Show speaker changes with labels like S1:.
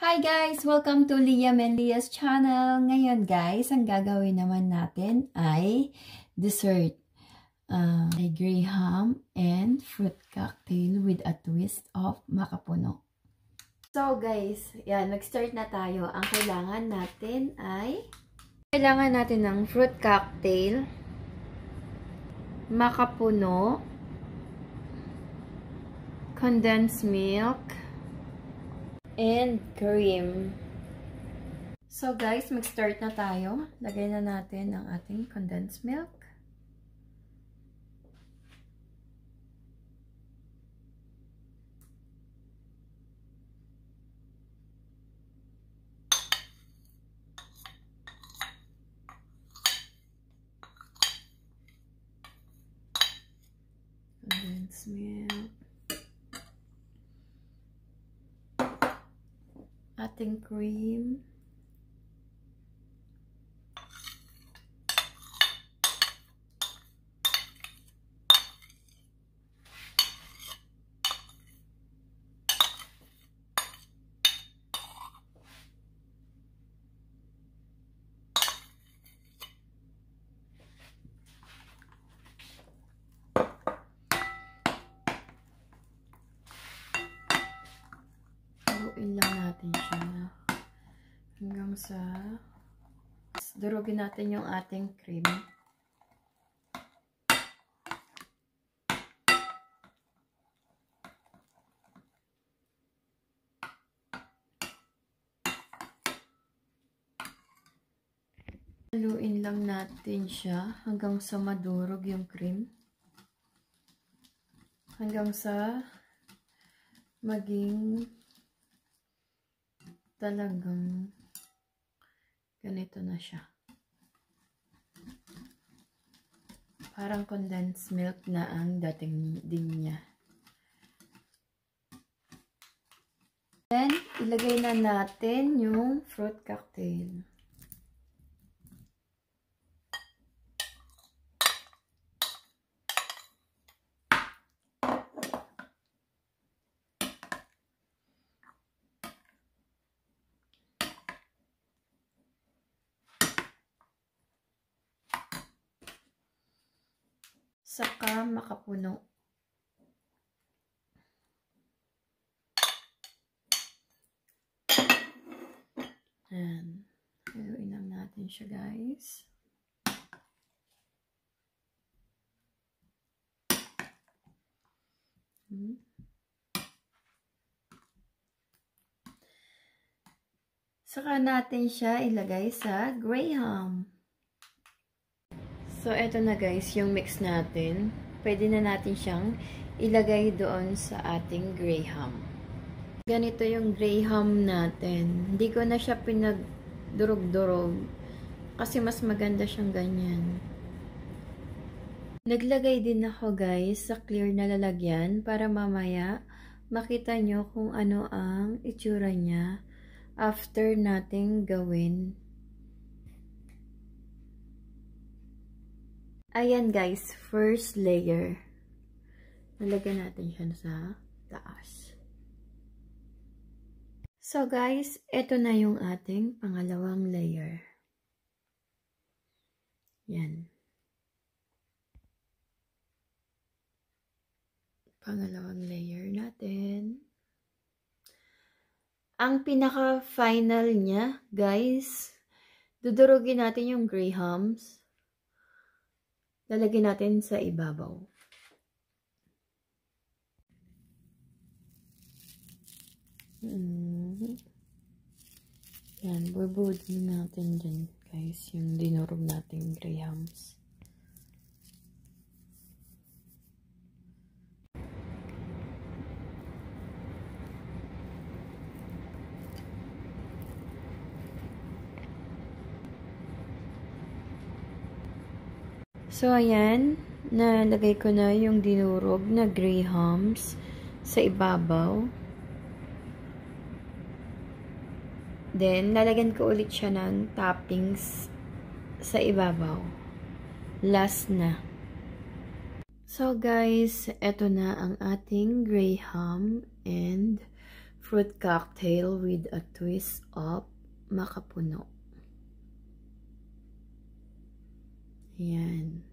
S1: Hi guys! Welcome to Liam and Leah's channel. Ngayon guys, ang gagawin naman natin ay dessert. Uh, ay graham and fruit cocktail with a twist of makapuno. So guys, yan, mag-start na tayo. Ang kailangan natin ay kailangan natin ng fruit cocktail, makapuno, condensed milk, and cream. So guys, mag-start na tayo. Lagay na natin ang ating condensed milk. Condensed milk. Ating cream. Haluin lang natin siya hanggang sa durugin natin yung ating cream. Haluin lang natin siya hanggang sa madurog yung cream. Hanggang sa maging talagang ganito na siya. Parang condensed milk na ang dating din niya. Then, ilagay na natin yung fruit cocktail. Saka makapuno. Ayan. Haluin lang natin siya guys. Hmm. Saka natin siya ilagay sa graham. So, eto na guys, yung mix natin. Pwede na natin siyang ilagay doon sa ating graham. Ganito yung graham natin. Hindi ko na siya pinagdurog-durog kasi mas maganda siyang ganyan. Naglagay din ako guys sa clear na lalagyan para mamaya makita nyo kung ano ang itsura niya after nating gawin Ayan guys, first layer. Nalagyan natin siya sa taas. So guys, ito na yung ating pangalawang layer. Yan. Pangalawang layer natin. Ang pinaka-final niya, guys, dudurugin natin yung grahams lalagyan natin sa ibabaw. Mm -hmm. Yan, bubuhod natin dyan guys, yung dinurog natin grahams. So, ayan. Nalagay ko na yung dinurog na grahams sa ibabaw. Then, lalagyan ko ulit siya ng toppings sa ibabaw. Last na. So, guys, eto na ang ating graham and fruit cocktail with a twist of makapuno. Ayan.